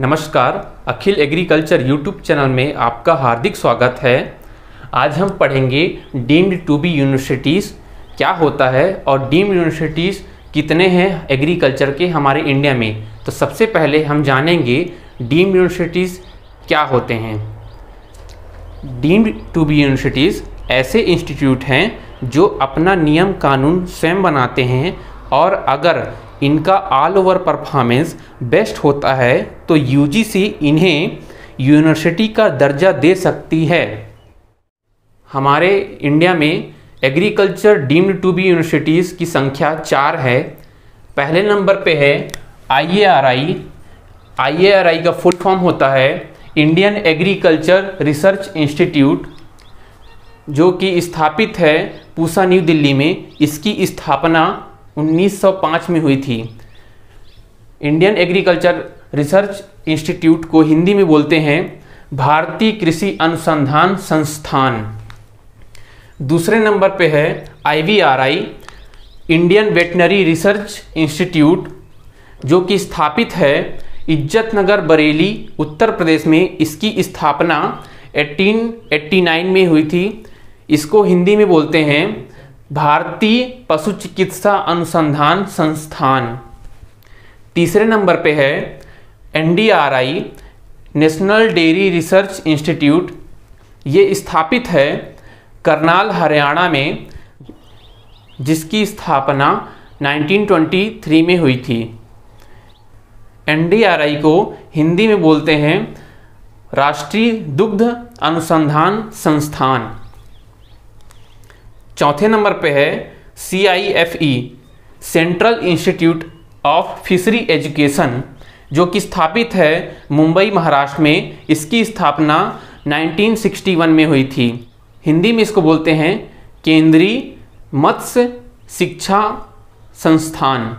नमस्कार, अखिल agriculture YouTube channel में आपका हार्दिक स्वागत है। आज हम पढ़ेंगे डीम्ड टू बी यूनिवर्सिटीज़, क्या होता है और डीम्ड यूनिवर्सिटीज़ कितने हैं एग्रीकल्चर के हमारे इंडिया में। तो सबसे पहले हम जानेंगे डीम्ड यूनिवर्सिटीज़ क्या होते हैं। डीम्ड टू बी यूनिवर्सिटीज़ ऐसे इंस्टीट्यूट हैं जो अपना नियम कानून स्वयं बनाते हैं और अगर इनका ऑल ओवर परफॉर्मेंस बेस्ट होता है तो यूजीसी इन्हें यूनिवर्सिटी का दर्जा दे सकती है। हमारे इंडिया में agriculture deemed to be universities की संख्या चार है। पहले नंबर पे है आई A R I I A R आई का फुल फॉर्म होता है इंडियन एग्रीकल्चर रिसर्च इंस्टीट्यूट जो कि स्थापित है पूसा न्यू दिल्ली में। इसकी स्थापना 1905 में हुई थी। इंडियन एग्रीकल्चर रिसर्च इंस्टीट्यूट को हिंदी में बोलते हैं, भारतीय कृषि अनुसंधान संस्थान। दूसरे नंबर पे है IVRI, Indian veterinary research institute, जो कि स्थापित है इज़्ज़त नगर बरेली, उत्तर प्रदेश में। इसकी स्थापना 1889 में हुई थी। इसको हिंदी में बोलते हैं भारतीय पशु चिकित्सा अनुसंधान संस्थान। तीसरे नंबर पे है NDRI, national dairy research institute. ये स्थापित है करनाल, हरियाणा में, जिसकी स्थापना 1923 में हुई थी। एनडीआरआई को हिंदी में बोलते हैं राष्ट्रीय दुग्ध अनुसंधान संस्थान। चौथे नंबर पे है C I F E central institute of fishery education जो कि स्थापित है मुंबई, महाराष्ट्र में। इसकी स्थापना 1961 में हुई थी। हिंदी में इसको बोलते हैं केंद्रीय मत्स्य शिक्षा संस्थान।